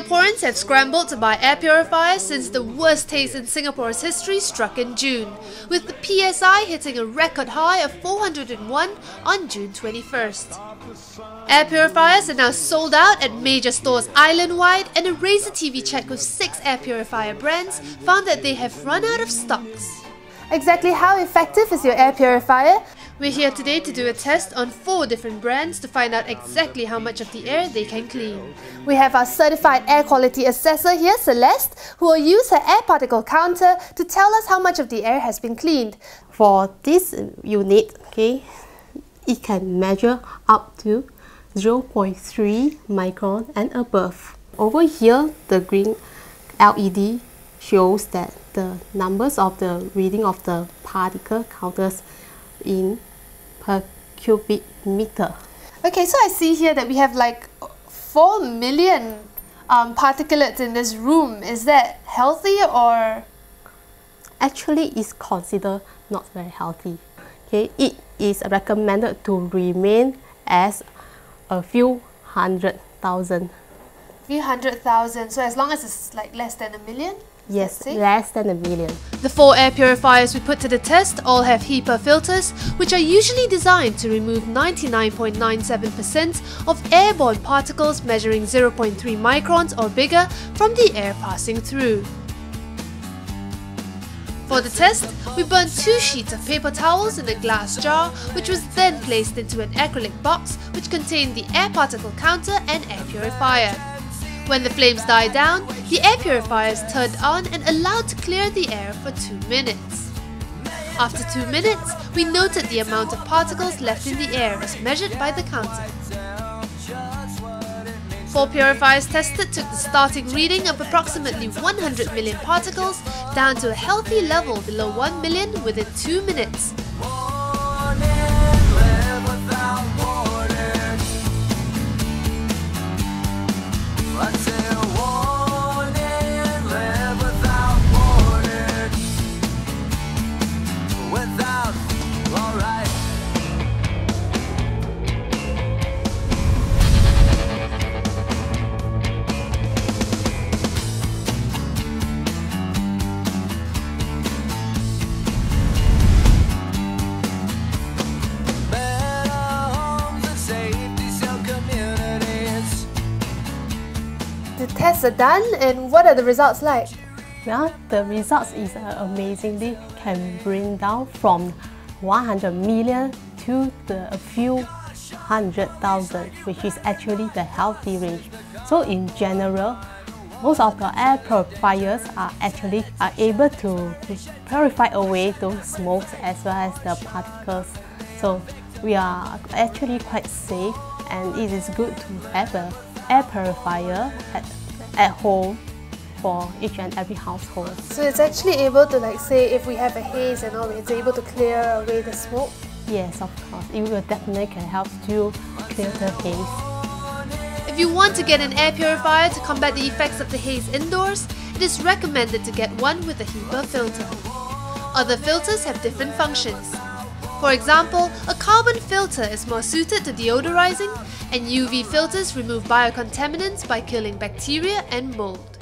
Singaporeans have scrambled to buy air purifiers since the worst taste in Singapore's history struck in June, with the PSI hitting a record high of 401 on June 21st. Air purifiers are now sold out at major stores island-wide and a Razor TV check with six air purifier brands found that they have run out of stocks. Exactly how effective is your air purifier? We're here today to do a test on four different brands to find out exactly how much of the air they can clean. We have our certified air quality assessor here, Celeste, who will use her air particle counter to tell us how much of the air has been cleaned. For this unit, okay, it can measure up to 0.3 micron and above. Over here, the green LED shows that the numbers of the reading of the particle counters in per cubic meter. Okay, so I see here that we have like 4 million um, particulates in this room. Is that healthy or? Actually, it's considered not very healthy. Okay, it is recommended to remain as a few hundred thousand. Few hundred thousand. So as long as it's like less than a million? Yes, less than a million. The four air purifiers we put to the test all have HEPA filters, which are usually designed to remove 99.97% of airborne particles measuring 0.3 microns or bigger from the air passing through. For the test, we burned two sheets of paper towels in a glass jar, which was then placed into an acrylic box which contained the air particle counter and air purifier. When the flames died down, the air purifiers turned on and allowed to clear the air for 2 minutes. After 2 minutes, we noted the amount of particles left in the air as measured by the counter. Four purifiers tested took the starting reading of approximately 100 million particles down to a healthy level below 1 million within 2 minutes. The tests are done and what are the results like? Well, the results is uh, amazingly can bring down from 100 million to the a few hundred thousand, which is actually the healthy range. So in general, most of the air purifiers are actually are able to purify away those smokes as well as the particles. So we are actually quite safe and it is good to have an air purifier at, at home for each and every household. So it's actually able to like say if we have a haze and all, it's able to clear away the smoke? Yes, of course. It will definitely can help to clear the haze. If you want to get an air purifier to combat the effects of the haze indoors, it is recommended to get one with a HEPA filter. Other filters have different functions. For example, a carbon filter is more suited to deodorizing, and UV filters remove biocontaminants by killing bacteria and mold.